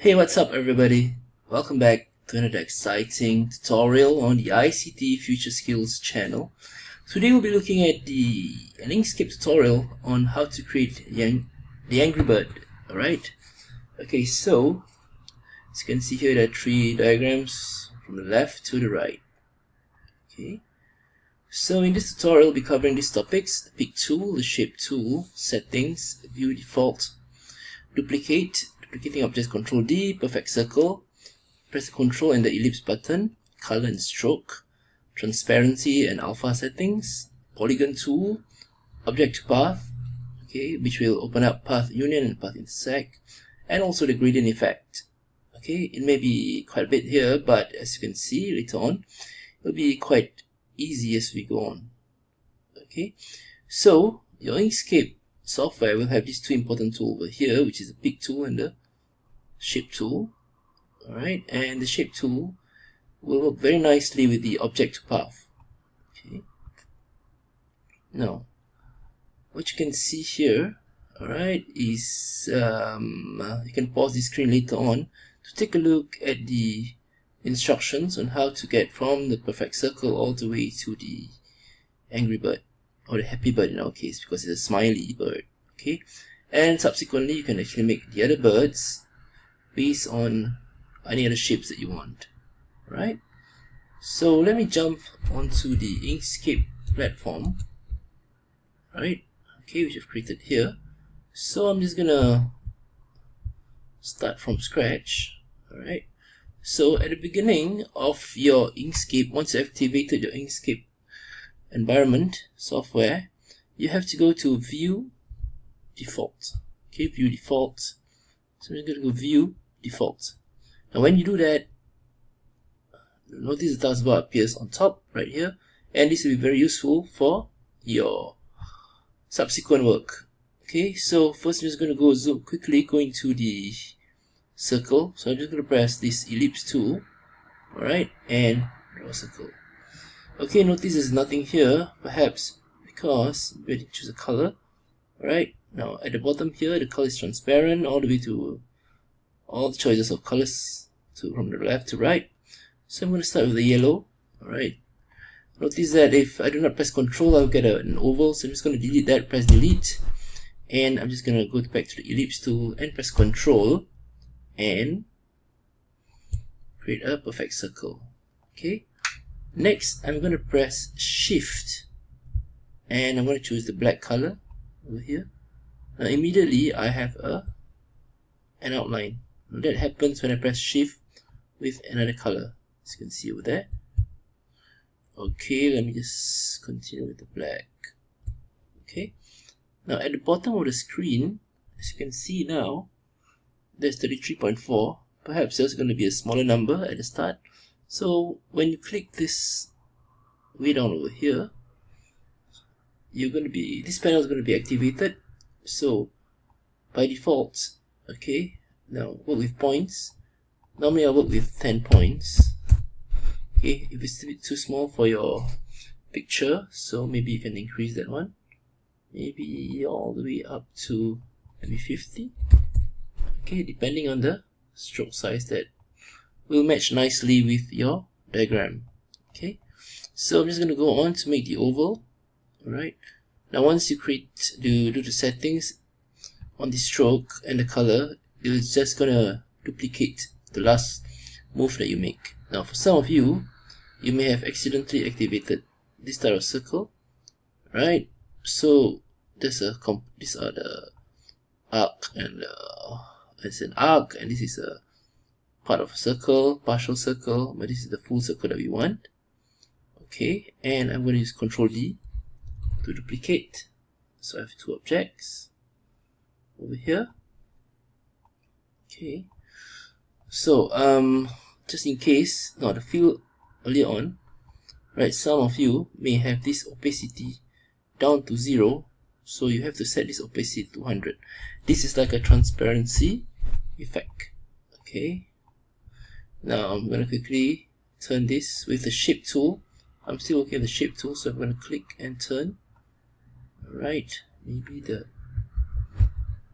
Hey, what's up everybody? Welcome back to another exciting tutorial on the ICT Future Skills channel. Today we'll be looking at the an Inkscape tutorial on how to create the Angry Bird. Alright? Okay, so as you can see here there are three diagrams from the left to the right. Okay. So in this tutorial we'll be covering these topics, the pick tool, the shape tool, settings, view default, duplicate, duplicating objects control D, perfect circle, press control and the ellipse button, color and stroke, transparency and alpha settings, polygon tool, object to path, okay, which will open up path union and path intersect, and also the gradient effect. Okay, it may be quite a bit here, but as you can see later on, it'll be quite easy as we go on. Okay, so your Inkscape software will have these two important tools over here, which is the pick tool and the shape tool. Alright and the shape tool will work very nicely with the object to path. Okay. Now what you can see here alright is um, uh, you can pause the screen later on to take a look at the instructions on how to get from the perfect circle all the way to the angry bird or the happy bird in our case because it's a smiley bird okay? And subsequently you can actually make the other birds based on any other shapes that you want right? So let me jump onto the Inkscape platform right? Okay which I've created here. So I'm just gonna start from scratch alright? So at the beginning of your Inkscape once you activated your Inkscape environment software you have to go to view default. Okay view default so I'm just going to go view default. Now when you do that, notice the taskbar appears on top right here and this will be very useful for your subsequent work. Okay, so first I'm just going to go zoom quickly going to the circle. So I'm just going to press this ellipse tool, alright, and draw a circle. Okay, notice there's nothing here, perhaps because we to choose a color. Alright, now at the bottom here, the color is transparent all the way to all the choices of colors to from the left to right. So I'm going to start with the yellow. Alright. Notice that if I do not press control, I'll get an oval. So I'm just going to delete that, press delete. And I'm just going to go back to the ellipse tool and press control and create a perfect circle. Okay. Next, I'm going to press shift and I'm going to choose the black color over here. Now immediately I have a an outline. That happens when I press shift with another color. As you can see over there. Okay let me just continue with the black. Okay. Now at the bottom of the screen as you can see now there's 33.4 perhaps there's going to be a smaller number at the start. So when you click this way down over here you're going to be this panel is going to be activated so by default okay now work with points. Normally I work with 10 points. Okay if it's a bit too small for your picture so maybe you can increase that one. Maybe all the way up to maybe 50 okay depending on the stroke size that will match nicely with your diagram. Okay so I'm just going to go on to make the oval. Alright now once you create do, do the settings on the stroke and the color it's just gonna duplicate the last move that you make. Now for some of you, you may have accidentally activated this type of circle, right? So there's a comp these are the arc and uh, it's an arc and this is a part of a circle, partial circle, but this is the full circle that we want. Okay, and I'm going to use Control D to duplicate. So I have two objects over here. Okay. So um just in case now the field earlier on right some of you may have this opacity down to zero so you have to set this opacity to 100 this is like a transparency effect. Okay. Now I'm going to quickly turn this with the shape tool. I'm still working on the shape tool so I'm going to click and turn alright maybe the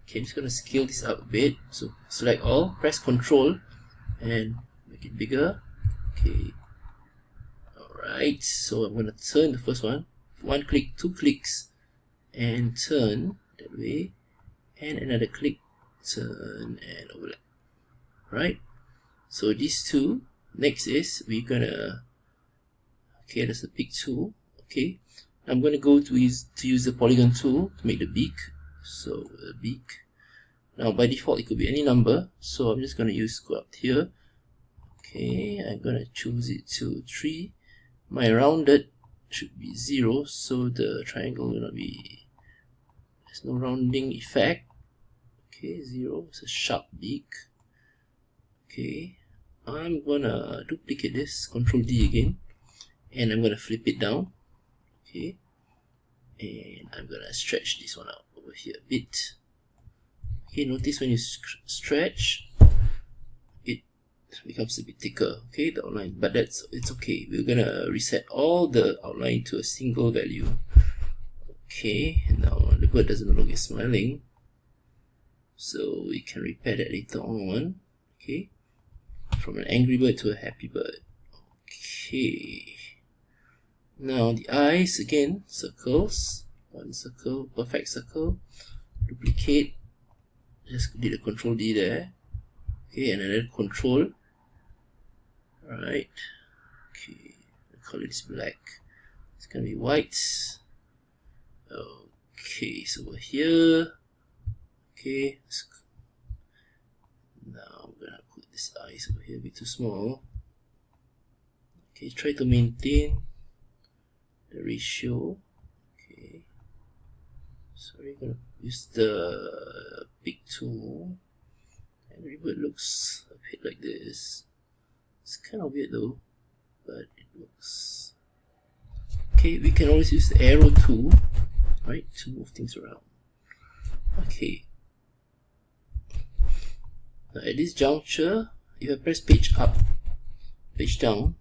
Okay, I'm just gonna scale this up a bit. So select all, press Control, and make it bigger. Okay. Alright, so I'm gonna turn the first one. One click, two clicks, and turn that way. And another click, turn and overlap. Right? So these two, next is we're gonna okay, there's a pick tool. Okay. I'm gonna go to use to use the polygon tool to make the beak. So a beak. Now by default it could be any number. So I'm just going to use go up here. Okay I'm going to choose it to 3 my rounded should be 0 so the triangle will not be there's no rounding effect. Okay 0 it's a sharp beak. Okay I'm gonna duplicate this control D again and I'm gonna flip it down okay. And I'm gonna stretch this one out over here a bit. Okay notice when you stretch it becomes a bit thicker okay the outline. But that's it's okay. We're gonna reset all the outline to a single value. Okay now the bird doesn't look like smiling. So we can repair that later on okay from an angry bird to a happy bird. Okay now the eyes again circles. One circle perfect circle. Duplicate. Just did a control D there. Okay and another control. Alright okay the color is black. It's gonna be white. Okay so over here. Okay now I'm gonna put this eyes over here a bit too small. Okay try to maintain the ratio okay. So we're gonna use the pick tool. And reboot looks a bit like this. It's kind of weird though but it looks. Okay we can always use the arrow tool right to move things around. Okay. Now at this juncture if I press page up page down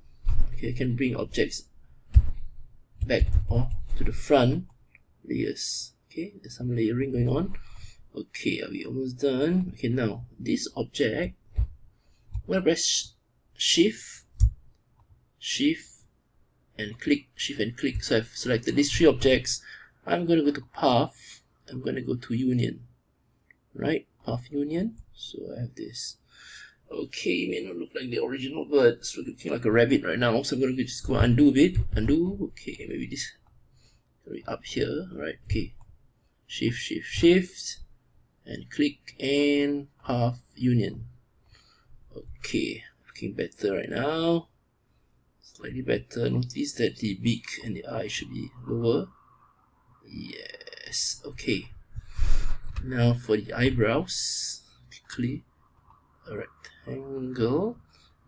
okay I can bring objects back or to the front layers. Okay there's some layering going on. Okay are we almost done? Okay now this object I'm gonna press shift shift and click shift and click. So I've selected these three objects. I'm going to go to path. I'm going to go to union. Right? Path union. So I have this okay may not look like the original but it's looking like a rabbit right now. So I'm going to just go undo a bit. Undo. Okay maybe this Sorry, up here. Right okay. Shift shift shift. And click and path union. Okay looking better right now. Slightly better. Notice that the beak and the eye should be lower. Yes okay. Now for the eyebrows quickly. A rectangle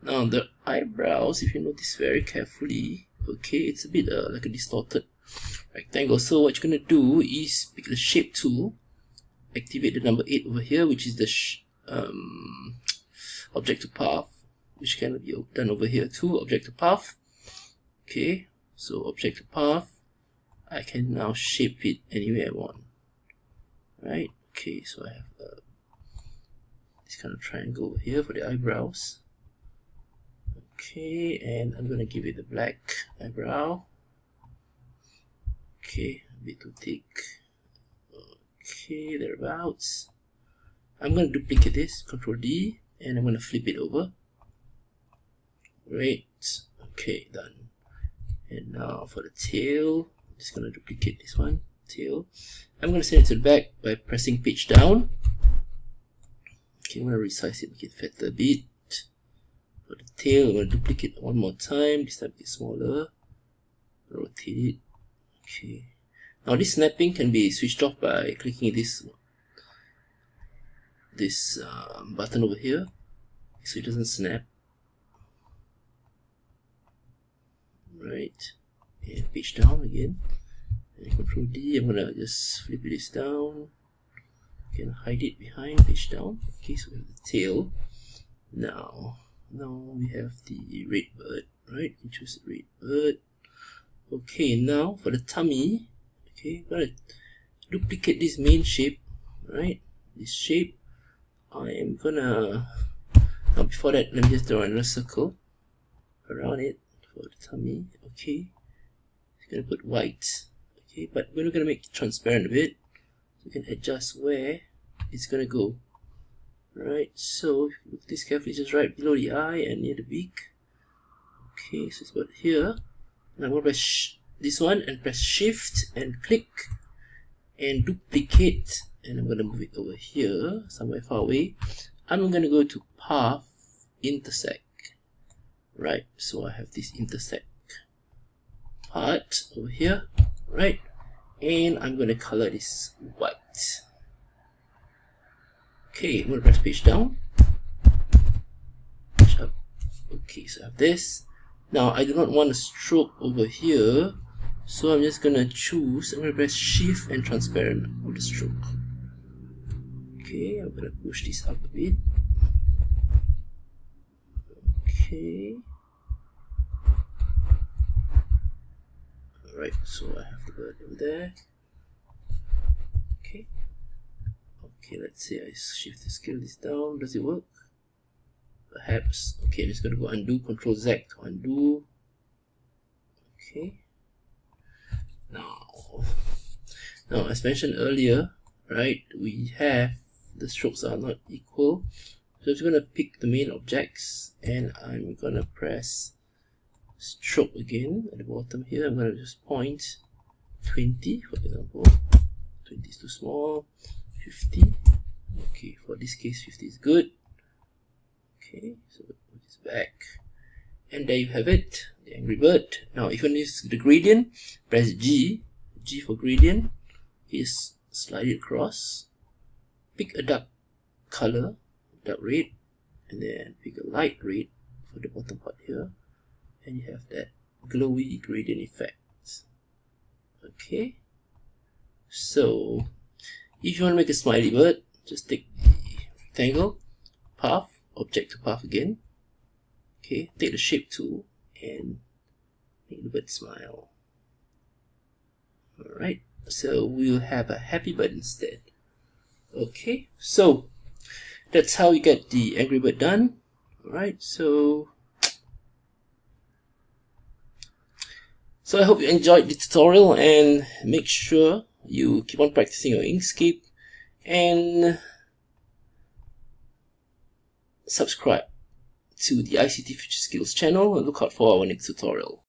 now the eyebrows if you notice very carefully okay it's a bit uh, like a distorted rectangle. So what you're gonna do is pick the shape tool activate the number 8 over here which is the um, object to path which can be done over here too object to path. Okay so object to path I can now shape it anywhere I want. Right? Okay so I have uh, this kind of triangle over here for the eyebrows. Okay and I'm gonna give it a black eyebrow. Okay a bit too thick. Okay thereabouts. I'm to duplicate this control D and I'm to flip it over. Great. Okay done. And now for the tail just to duplicate this one tail. I'm to send it to the back by pressing pitch down okay I'm to resize it make it fatter a bit for the tail I'm to duplicate one more time this time get smaller rotate it okay now this snapping can be switched off by clicking this this uh, button over here so it doesn't snap. Right, and page down again. And control D, I'm gonna just flip this down. Can hide it behind page down. Okay, so we have the tail. Now, now we have the red bird, right? You choose the red bird. Okay, now for the tummy, okay, I'm gonna duplicate this main shape, right? this shape I am gonna now before that let me just draw another circle around it for the tummy okay gonna put white okay but we're not gonna make it transparent a bit so you can adjust where it's gonna go. Right so look this carefully just right below the eye and near the beak. Okay so it's about here. And I'm gonna press this one? And press shift and click and duplicate. And I'm gonna move it over here somewhere far away. I'm gonna go to path intersect. Right so I have this intersect part over here. Right and I'm gonna color this white okay I'm gonna press page down. Okay so I have this. Now I do not want a stroke over here so I'm just gonna choose I'm gonna press shift and transparent of the stroke. Okay I'm gonna push this up a bit. Okay. Alright so I have the bird over there okay okay let's see. I shift the scale this down. Does it work? Perhaps. Okay I'm just gonna go undo control Z. To undo. Okay. Now now as mentioned earlier right we have the strokes are not equal. So I'm just gonna pick the main objects and I'm gonna press stroke again at the bottom here. I'm gonna just point 20 for example. 20 is too small. 50 okay for this case 50 is good. Okay so put this back. And there you have it the angry bird. Now if you use the gradient press G. G for gradient. Is slide it across. Pick a dark color dark red and then pick a light red for the bottom part here. And you have that glowy gradient effect. Okay. So if you want to make a smiley bird just take the rectangle path object to path again. Okay take the shape tool and make the bird smile. Alright so we'll have a happy bird instead. Okay so that's how you get the angry bird done. Alright so so I hope you enjoyed the tutorial and make sure you keep on practicing your Inkscape and subscribe to the ICT Future Skills channel and look out for our next tutorial.